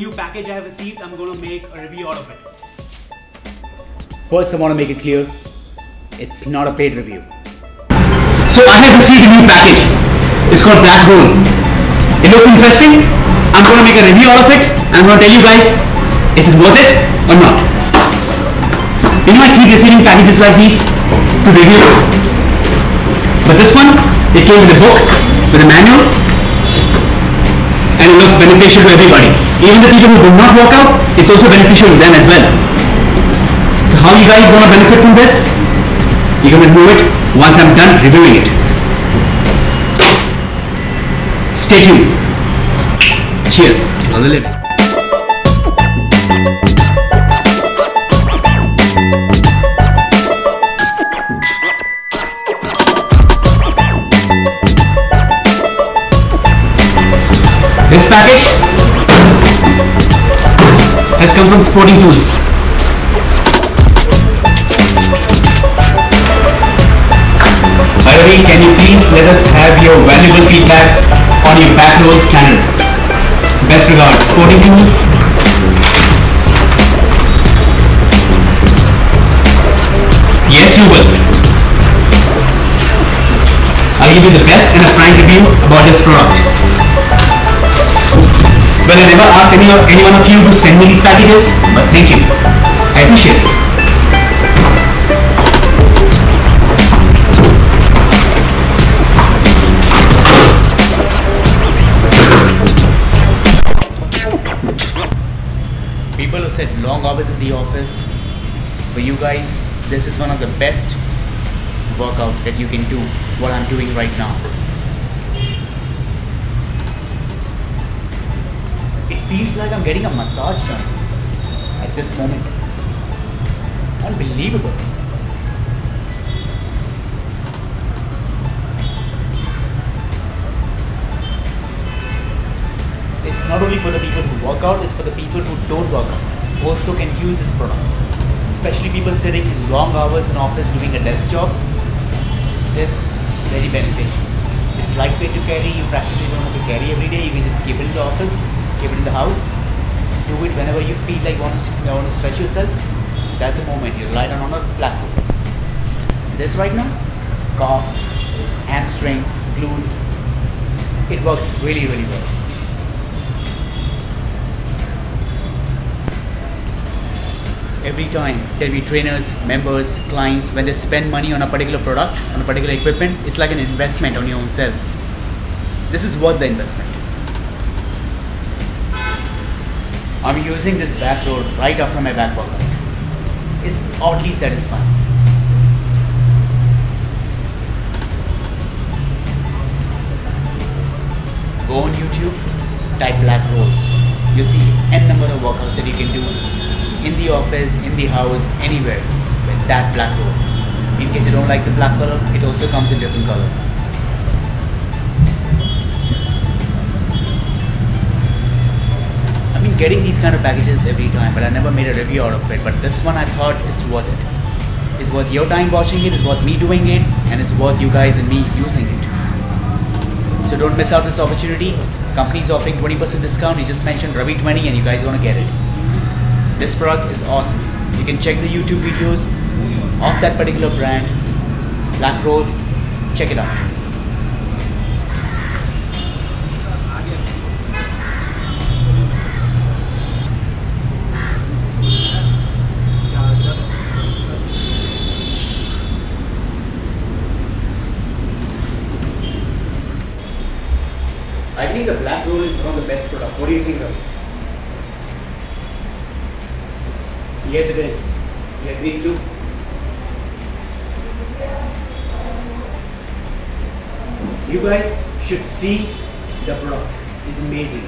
new package I have received. I'm going to make a review out of it. First, I want to make it clear it's not a paid review. So I have received a new package. It's called Black Roll. It looks interesting. I'm going to make a review out of it. I'm going to tell you guys, is it worth it or not? You know I keep receiving packages like these to review. But this one, it came with a book, with a manual, and it looks beneficial to everybody. Even the people who do not work out, it's also beneficial to them as well. So how you guys going to benefit from this? You're going to it once I'm done reviewing it. Stay tuned. Cheers. On the. Package has come from Sporting Tools. Aravi, can you please let us have your valuable feedback on your black roll standard? Best regards, Sporting Tools. Yes, you will. I'll give you the best and a frank review about this product. Well, I never asked any, of, any one of you to send me these packages, but thank you. I appreciate it. People who said long hours in the office, for you guys, this is one of the best workout that you can do what I'm doing right now. Feels like I'm getting a massage done at this moment. Unbelievable. It's not only for the people who work out, it's for the people who don't work out. Also can use this product. Especially people sitting long hours in office doing a desk job. This is very beneficial. It's lightweight to carry, you practically don't have to carry every day. You can just keep it in the office, it in the house. Do it whenever you feel like you want to, you want to stretch yourself. That's the moment. You lie down on a platform. This right now, calf, hamstring, glutes. It works really, really well. every time there'll be trainers, members, clients, when they spend money on a particular product, on a particular equipment, it's like an investment on your own self. This is worth the investment. I'm using this black roll right after my back workout. It's oddly satisfying. Go on YouTube, type black roll. You see n number of workouts that you can do in the office, in the house, anywhere with that black roll. In case you don't like the black color, it also comes in different colors. Getting these kind of packages every time, but I never made a review out of it. But this one I thought is worth it. It's worth your time watching it, it's worth me doing it, and it's worth you guys and me using it. So don't miss out this opportunity. Company is offering 20% discount. You just mentioned Ravi20 and you guys are gonna get it. This product is awesome. You can check the YouTube videos of that particular brand, Black Roll. Check it out. I think the Black Roll is one of the best product. What do you think of it? Yes, it is. He agrees too. You guys should see the product. It's amazing.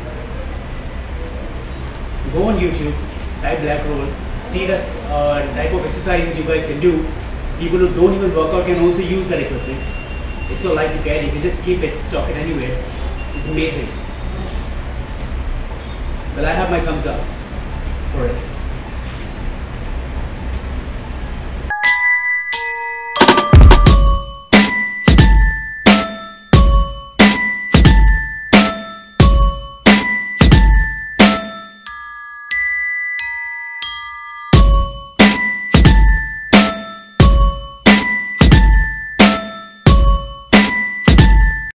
Go on YouTube, type black roll, see the uh, type of exercises you guys can do. People who don't even work out can also use that equipment. It's so light to carry. You can just keep it stuck it anywhere. It's amazing. Well, I have my thumbs up for it.